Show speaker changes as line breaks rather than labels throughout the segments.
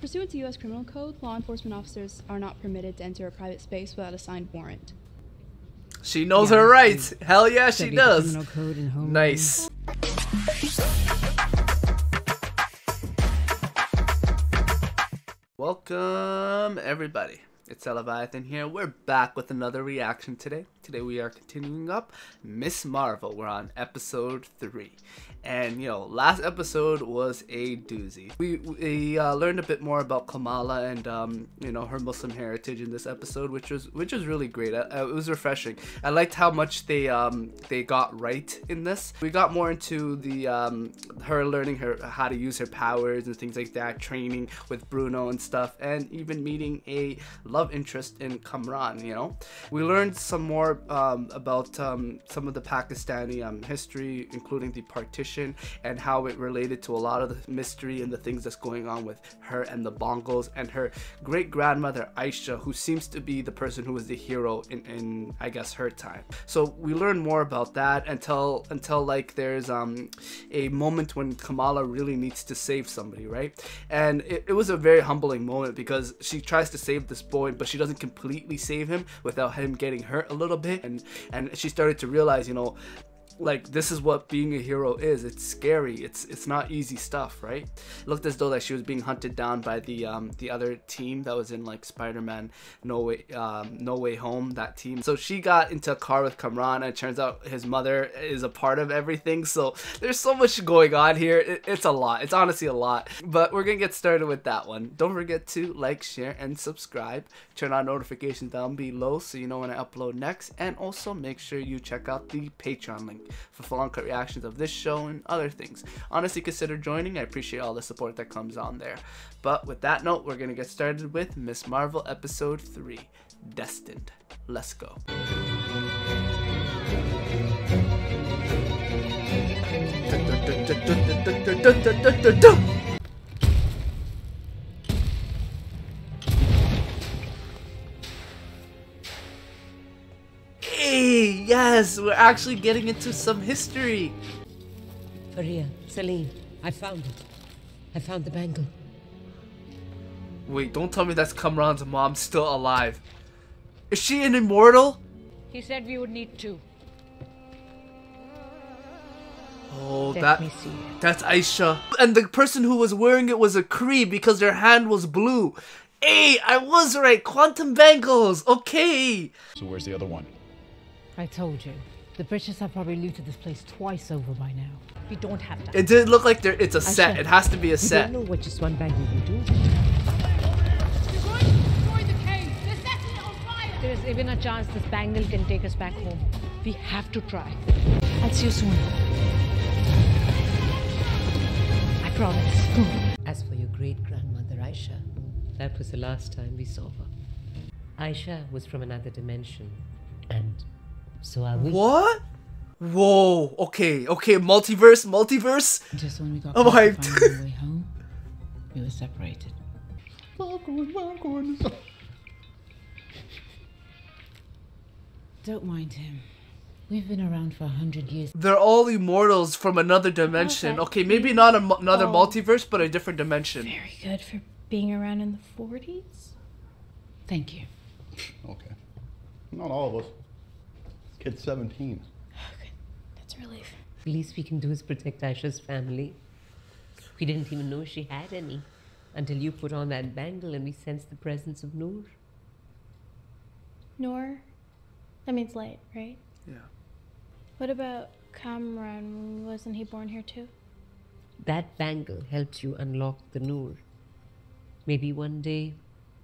Pursuant to U.S. Criminal Code, law enforcement officers are not permitted to enter a private space without a signed warrant.
She knows
Yeah,
her rights. Hell yeah, she does.
code and home
Nice. Welcome, everybody. It's Leviathan here. We're back with another reaction today. Today we are continuing up Miss Marvel. We're on episode three, and you know, last episode was a doozy. We we uh, learned a bit more about Kamala and um, you know her Muslim heritage in this episode, which was which was really great. Uh, it was refreshing. I liked how much they um they got right in this. We got more into the um her learning her how to use her powers and things like that, training with Bruno and stuff, and even meeting a love interest in Kamran. You know, we learned some more um, about um, some of the Pakistani um, history, including the partition and how it related to a lot of the mystery and the things that's going on with her and the Bongos and her great grandmother Aisha, who seems to be the person who was the hero in, in I guess her time. So we learn more about that until until like there's um a moment when Kamala really needs to save somebody, right? And it, it was a very humbling moment because she tries to save this boy, but she doesn't completely save him without him getting hurt a little bit. And and she started to realize, you know, like this is what being a hero is. It's scary. It's it's not easy stuff right? It looked as though that she was being hunted down by the um the other team that was in like spider-man no way um no way home that team. So she got into a car with kamran and it turns out his mother is a part of everything. So there's so much going on here. It, it's a lot. It's honestly a lot. But we're gonna get started with that one. Don't forget to like share and subscribe. Turn on notifications down below so you know when i upload next. And also make sure you check out the patreon link for full on cut reactions of this show and other things. Honestly, consider joining. I appreciate all the support that comes on there. But with that note, we're going to get started with Miss Marvel Episode 3 Destined. Let's go. yes, we're actually getting into some history.
Faria, Celine, I found it. I found the bangle.
Wait, don't tell me that's Kamran's mom still alive. Is she an immortal?
He said we would need two.
Oh,
Let
that,
me see.
that's Aisha. And the person who was wearing it was a Kree because their hand was blue. Hey, I was right. Quantum bangles. Okay.
So where's the other one?
I told you. The British have probably looted this place twice over by now. We don't have time.
It did look like there. It's a set.
Aisha,
It has to be a
We
set.
don't know what just one bangle will do.
You're going to destroy the cave. They're setting it on fire.
There is even a chance this bangle can take us back home. We have to try. I'll see you soon. I promise.
As for your great grandmother Aisha, that was the last time we saw her. Aisha was from another dimension, and so are we.
What? Whoa. Okay. Okay. Multiverse. Multiverse.
Just when we got oh I'm
hyped.
finding our way home, we were separated. Don't mind him. We've been around for a hundred years.
They're all immortals from another dimension.
that
Okay, maybe not a, another
Oh.
multiverse, but a different dimension.
Very good for being around in the 40s.
Thank you.
Okay. Not all of us. Kid's 17.
Okay, that's a relief.
The least we can do is protect Aisha's family. We didn't even know she had any until you put on that bangle and we sensed the presence of Noor.
Noor? that means light, right?
Yeah.
What about Kamran? Wasn't he born here too?
That bangle helped you unlock the Noor. Maybe one day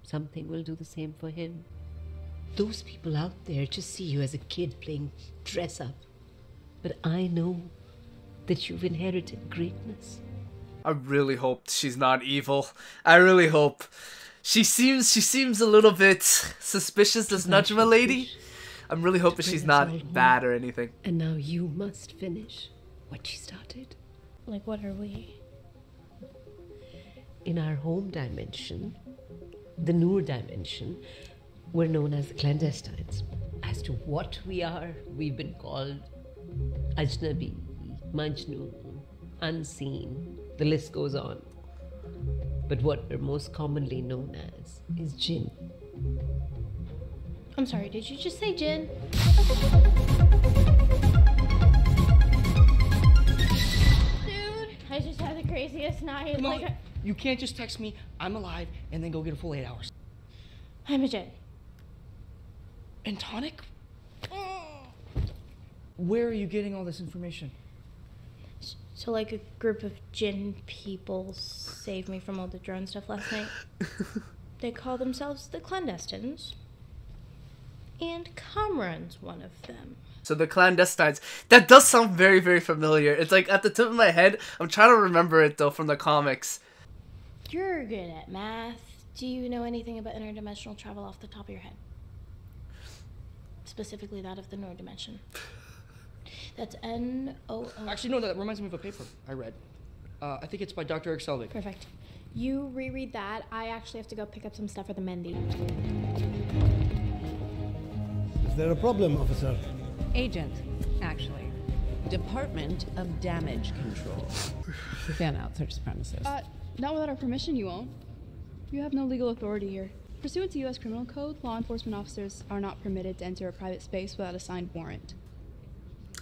something will do the same for him. Those people out there just see you as a kid playing dress up. But I know that you've inherited greatness.
I really hope she's not evil. I really hope. She seems she seems a little bit suspicious, this
not
Najma lady. I'm really hoping she's not bad or anything.
And now you must finish what she started.
Like, what are we?
In our home dimension, the Noor dimension, we're known as the clandestines. As to what we are, we've been called Ajnabi, Majnun, Unseen. The list goes on. But what we're most commonly known as is Jinn.
I'm sorry, did you just say Jinn? Dude, I just had the craziest night.
Come
Like,
on. You can't just text me, I'm alive, and then go get a full eight hours.
I'm a Jin.
And tonic? Where are you getting all this information?
So, like, a group of Jin people saved me from all the drone stuff last night. they call themselves the Clandestines. And Kamran's one of them.
So the clandestines. That does sound very, very familiar. It's like at the tip of my head. I'm trying to remember it though from the comics.
You're good at math. Do you know anything about interdimensional travel off the top of your head? Specifically that of the Noor dimension. That's N O O.
Actually, no, that reminds me of a paper I read. Uh, I think it's by Dr. Eric Selvig.
Perfect. You reread that. I actually have to go pick up some stuff for the mehndi.
Is there a problem, officer?
Agent, actually.
Department of Damage Control.
Van out search premises.
Uh, not without our permission, you won't. You have no legal authority here. Pursuant to U.S. criminal code, law enforcement officers are not permitted to enter a private space without a signed warrant.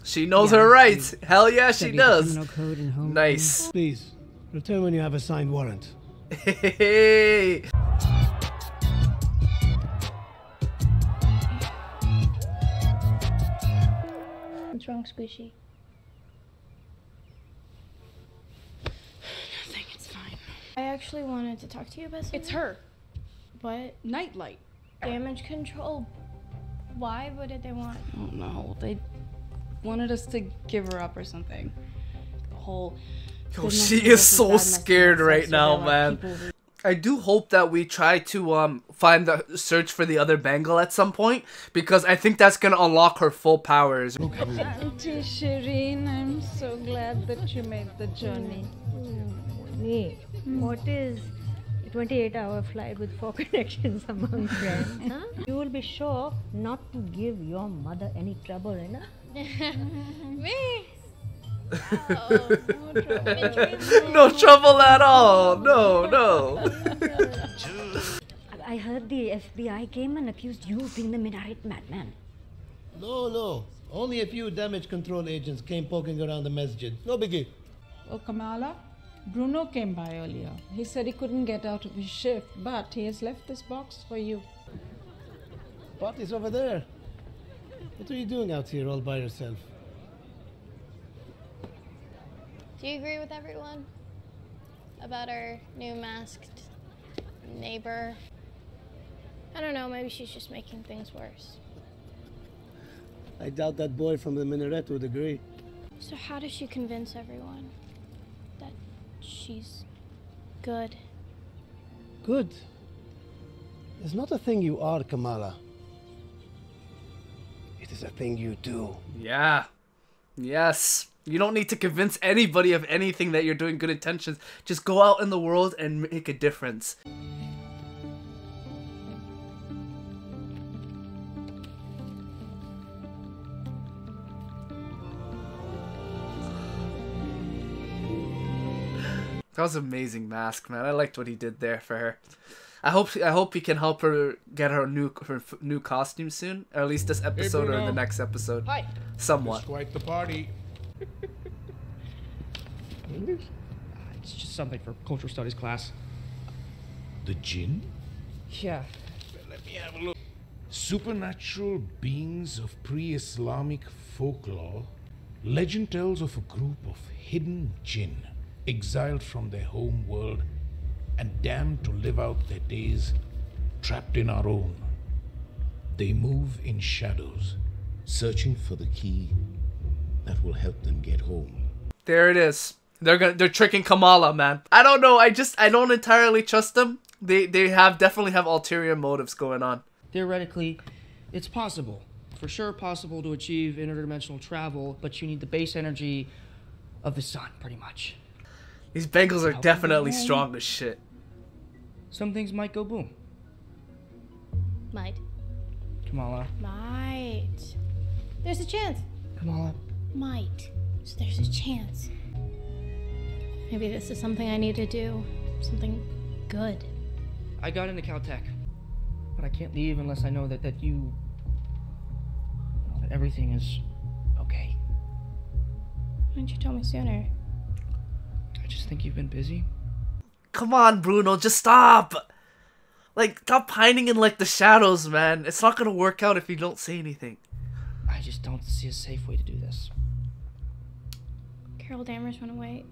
She knows
Yeah,
her rights. Hell yeah, she does.
code and home
Nice.
Please, return when you have a signed warrant.
Hey.
What's wrong, Squishy?
Nothing, it's fine.
I actually wanted to talk to you about something.
It's her.
What?
Nightlight.
Damage control. Why? What did they want?
I don't know. They wanted us to give her up or something. The whole.
Yo,
goodness
she is so
and that must be
scared right now,
like,
man.
people
I do hope that we try to um find the search for the other bangle at some point because I think that's gonna unlock her full powers.
Auntie Shireen, I'm so glad that you made the journey.
Me, what is a 28 hour flight with four connections among friends? Huh? You will be sure not to give your mother any trouble, you know?
Me?
no trouble at all. No, no.
I heard the FBI came and accused you of being the Minaret madman.
No, no. Only a few damage control agents came poking around the masjid. No biggie.
Oh, Kamala, Bruno came by earlier. He said he couldn't get out of his shift, but he has left this box for you.
Party's over there. What are you doing out here all by yourself?
Do you agree with everyone about our new masked neighbor? I don't know, maybe she's just making things worse.
I doubt that boy from the minaret would agree.
So, how does she convince everyone that she's good?
Good. It's not a thing you are, Kamala. It is a thing you do.
Yeah. Yes. You don't need to convince anybody of anything that you're doing good intentions. Just go out in the world and make a difference. That was an amazing mask, man. I liked what he did there for her. I hope I hope he can help her get her new her f- new costume soon, or at least this episode or
Bruno.
the next episode.
Hi.
Somewhat.
It's quite the party.
It's just something for cultural studies class.
The jinn?
Yeah.
Let me have a look. Supernatural beings of pre Islamic folklore. Legend tells of a group of hidden jinn, exiled from their home world and damned to live out their days trapped in our own. They move in shadows, searching for the key that will help them get home.
There it is. They're gonna they're tricking Kamala, man. I don't know. I just I don't entirely trust them. They they have definitely have ulterior motives going on.
Theoretically, it's possible. For sure possible to achieve interdimensional travel, but you need the base energy of the sun, pretty much.
These bangles are definitely strong as shit.
Some things might go boom.
Might.
Kamala.
Might. There's a chance.
Kamala.
Might. So there's a chance. Maybe this is something I need to do. Something good.
I got into Caltech, but I can't leave unless I know that, that you. that everything is okay.
Why didn't you tell me sooner?
I just think you've been busy.
Come on, Bruno, just stop. Like, stop pining in like the shadows, man. It's not gonna work out if you don't say anything.
I just don't see a safe way to do this.
Carol Danvers went away.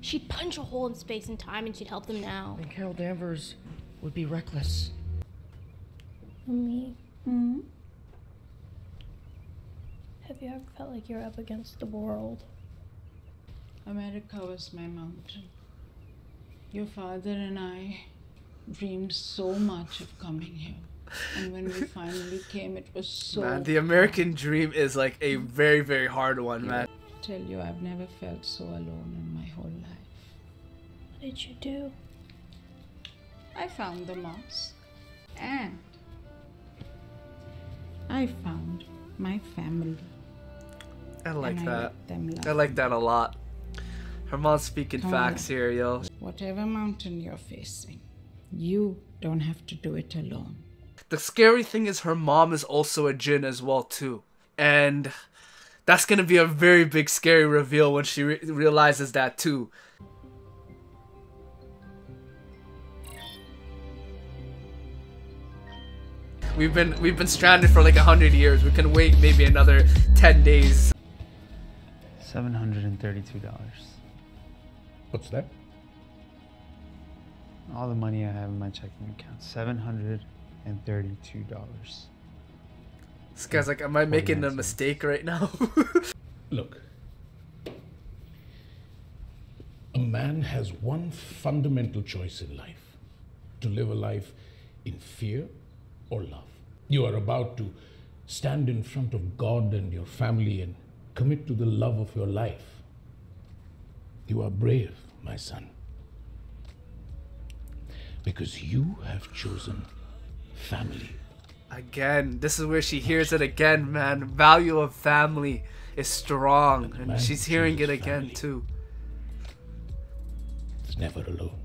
She'd punch a hole in space and time and she'd help them now.
And Carol Danvers would be reckless.
Me?
Hmm?
Have you ever felt like you're up against the world?
America was my mountain. Your father and I dreamed so much of coming here. And when we finally came, it was so.
Man, the American dream is like a very, very hard one, man.
I tell you, I've never felt so alone in my whole life.
What did you do?
I found the moss. And I found my family.
I like
And I
that.
let them love
I like that a lot. Her mom's speaking
Tony,
facts here, yo.
Whatever mountain you're facing, you don't have to do it alone.
The scary thing is her mom is also a jinn as well too. And that's going to be a very big scary reveal when she re realizes that too. We've been we've been stranded for like a 100 years. We can wait maybe another 10 days.
$732.
What's that?
All the money I have in my checking account. Seven hundred and thirty-two dollars.
This guy's like, am I making a mistake right now?
Look, a man has one fundamental choice in life to live a life in fear or love. You are about to stand in front of God and your family and commit to the love of your life. You are brave, my son, because you have chosen family.
Again, this is where she hears it again, man. Value of family is strong, and
man
she's hearing it again
family.
too.
It's never alone.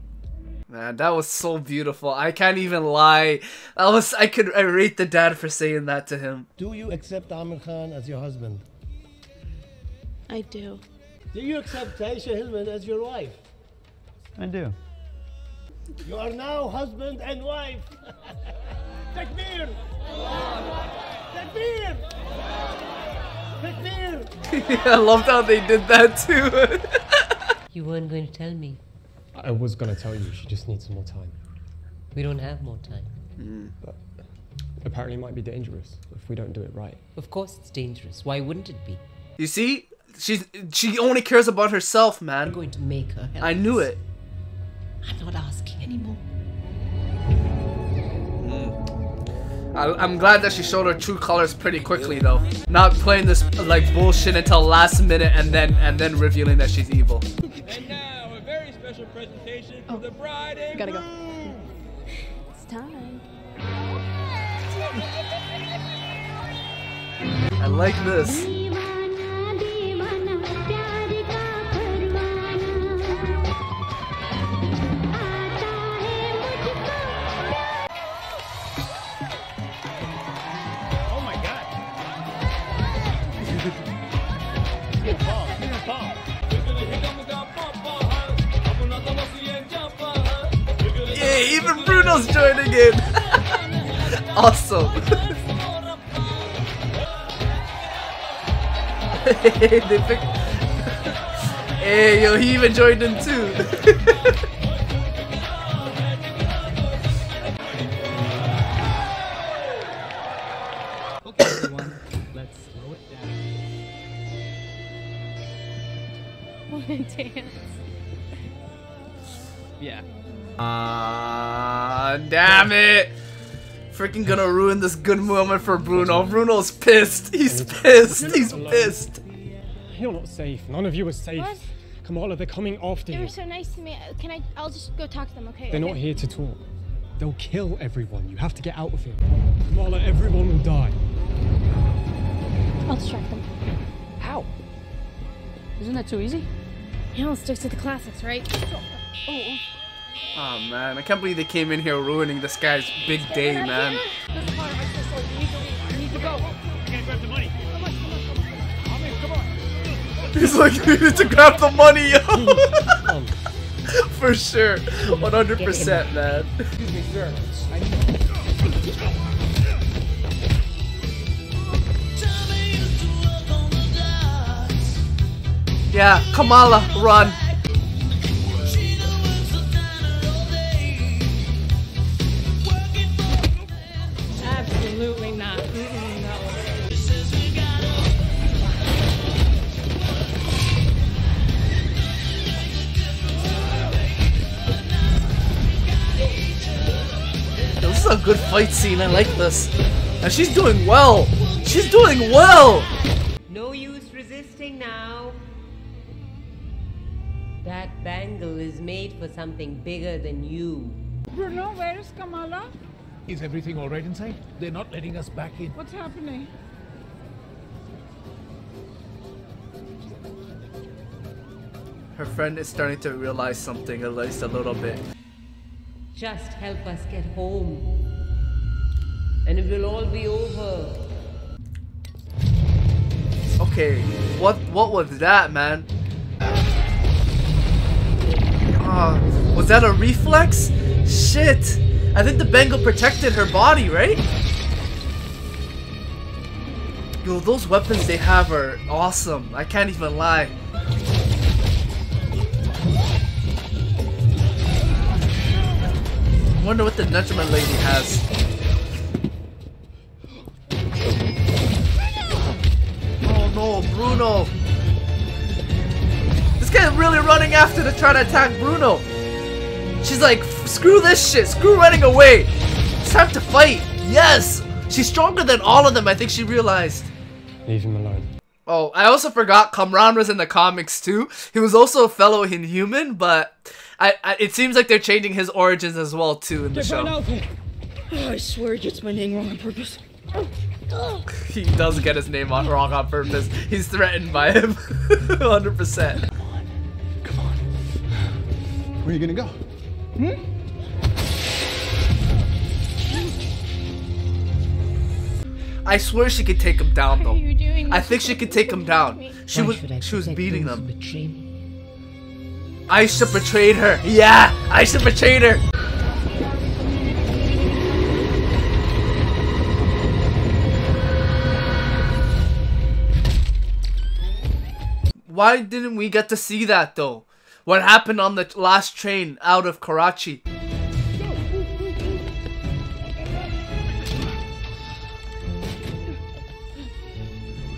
Man, that was so beautiful. I can't even lie. I was I could I rate the dad for saying that to him.
Do you accept Amir Khan as your husband?
I do.
Do you accept Taisha Hillman as your wife?
I do.
You are now husband and wife. Takbir! Takbir! Takbir!
I loved how they did that too.
You weren't going to tell me.
I was gonna tell you, she just needs some more time.
We don't have more time. Mm.
But apparently it might be dangerous if we don't do it right.
Of course it's dangerous. Why wouldn't it be?
you see, she's she only cares about herself, man.
I'm going to make her help
I knew it.
I'm not asking anymore. Hmm.
I, I'm glad that she showed her true colors pretty quickly, though. Not playing this like bullshit until last minute and then and then revealing that she's evil.
And now, a very special presentation for oh. the bride and
Gotta go.
It's time.
I like this. Even Bruno's joining in. awesome. hey, they pick- hey, yo, he even joined in too.
Okay,
damn it. Freaking gonna ruin this good moment for Bruno. Bruno's pissed. He's pissed. He's pissed.
You're not safe. None of you are safe.
What?
Kamala, they're coming after you.
They
you.
were so nice to me. Can I? I'll just go talk to them. Okay.
They're
okay.
not here to talk. They'll kill everyone. You have to get out of here. Kamala, everyone will die.
I'll distract them.
How? Isn't that too easy?
Yeah, let's stick to the classics, right? Oh.
oh. Oh man, I can't believe they came in here ruining this guy's big day, man. He's like, you need to grab the money, yo. For sure, 100%, man.
Excuse me, sir.
Yeah, Kamala, run. Good fight scene. I like this. And she's doing well. She's doing well.
No use resisting now. That bangle is made for something bigger than you.
Bruno, where is Kamala?
Is everything all right inside? They're not letting us back in.
What's happening?
Her friend is starting to realize something, at least a little bit.
Just help us get home. And it will all be over.
Okay, what what was that, man? Ah, was that a reflex? Shit! I think the bangle protected her body, right? Yo, those weapons they have are awesome. I can't even lie. Wonder what the Nutrimate lady has. Bruno! This guy's really running after to try to attack Bruno. She's like, screw this shit, screw running away. It's time to fight. Yes! She's stronger than all of them, I think she realized.
Leave him alone.
Oh, I also forgot Kamran was in the comics too. He was also a fellow Inhuman, but I, I it seems like they're changing his origins as well too in the
Different
show.
Oh, I swear he gets my name wrong on purpose.
He does get his name on wrong on purpose. He's threatened by him, 100%.
Where are you gonna go? Hmm?
I swear she could take him down though.
you doing
I think she could take him down. She
Why
was she was beating
those
them.
who betray?
Aisha betrayed her. Yeah, Aisha betrayed her. Why didn't we get to see that though? What happened on the last train out of Karachi?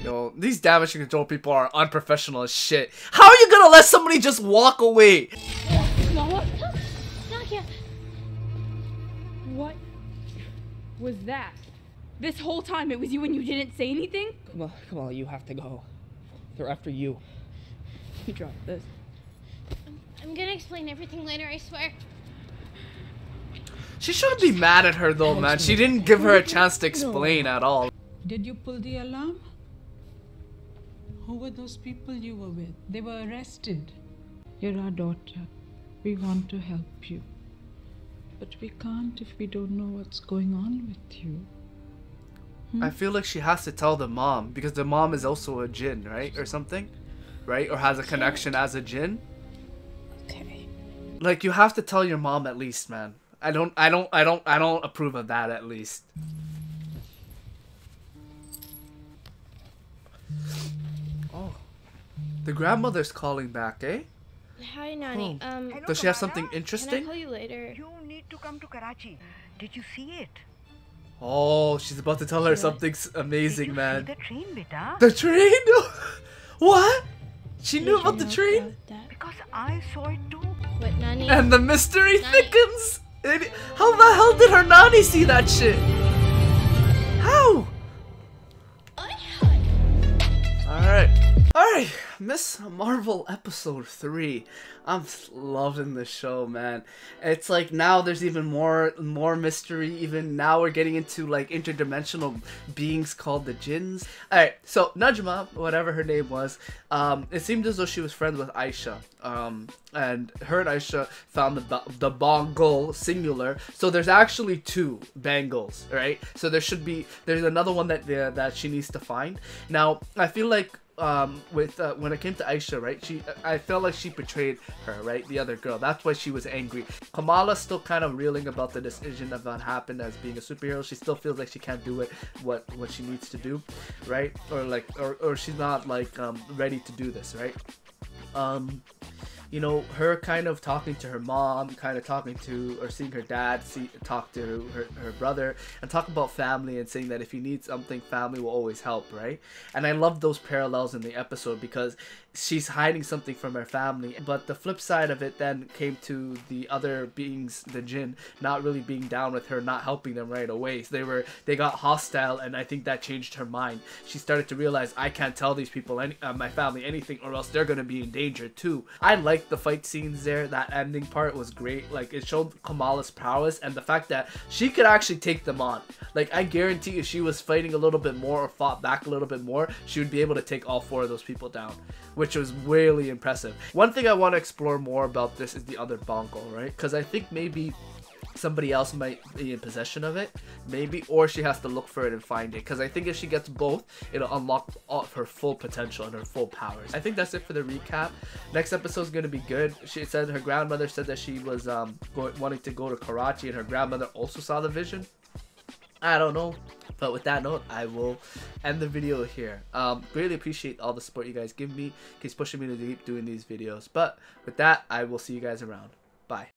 Yo, these damage control people are unprofessional as shit. How are you gonna let somebody just walk away?
Mama? Not yet.
What was that? This whole time it was you and you didn't say anything?
Come on, come on, you have to go. They're after you.
You drop this.
I'm gonna explain everything later, I swear.
She shouldn't be mad at her though, man. She didn't give her a chance to explain at all.
Did you pull the alarm? Who were those people you were with? They were arrested. You're our daughter. We want to help you. But we can't if we don't know what's going on with you. Hmm?
I feel like she has to tell the mom because the mom is also a jinn, right? Or something? Right? Or has a connection as a jinn?
Okay.
Like you have to tell your mom at least, man. I don't I don't I don't I don't approve of that at least. Oh. The grandmother's calling back, eh?
Hi, Nani. Um,
Does she have something
Can I
interesting?
call you later?
You need to come to Karachi. Did you see it?
Oh, she's about to tell her something s- amazing,
See
man.
the train, beta?
The train? what? She knew about the train?
Because I saw it too.
What, Nani?
And the mystery thickens? It- how the hell did her nanny see that shit? How? Oh, Alright. Alright. Miss Marvel episode 3. I'm loving this show, man. It's like now there's even more more mystery. Even now we're getting into like interdimensional beings called the Jinns. Alright, so Najma, whatever her name was, um, it seemed as though she was friends with Aisha. Um, and her and Aisha found the the Bongle singular. So there's actually two Bangles, right? So there should be there's another one that uh, that she needs to find. Now I feel like um with uh, when it came to Aisha, right? She I felt like she betrayed her, right? The other girl. That's why she was angry. Kamala's still kind of reeling about the decision of what happened as being a superhero. She still feels like she can't do it what what she needs to do, right? Or like or or she's not like um ready to do this, right? Um you know, her kind of talking to her mom, kind of talking to or seeing her dad see talk to her, her brother and talk about family and saying that if you need something, family will always help, right? And I love those parallels in the episode because she's hiding something from her family. But the flip side of it then came to the other beings, the Jinn, not really being down with her, not helping them right away. So they were they got hostile, and I think that changed her mind. She started to realize I can't tell these people, any, uh, my family, anything, or else they're gonna be in danger too. I liked the fight scenes there. That ending part was great. Like it showed Kamala's prowess and the fact that she could actually take them on. Like I guarantee, if she was fighting a little bit more or fought back a little bit more, she would be able to take all four of those people down which was really impressive. One thing I want to explore more about this is the other Bongo, right? Because I think maybe somebody else might be in possession of it, maybe, or she has to look for it and find it. Because I think if she gets both, it'll unlock all her full potential and her full powers. I think that's it for the recap. Next episode is gonna be good. She said her grandmother said that she was um going, wanting to go to Karachi, and her grandmother also saw the vision. I don't know. But with that note, I will end the video here. Um, greatly appreciate all the support you guys give me. Keeps pushing me to keep doing these videos. But with that, I will see you guys around. Bye.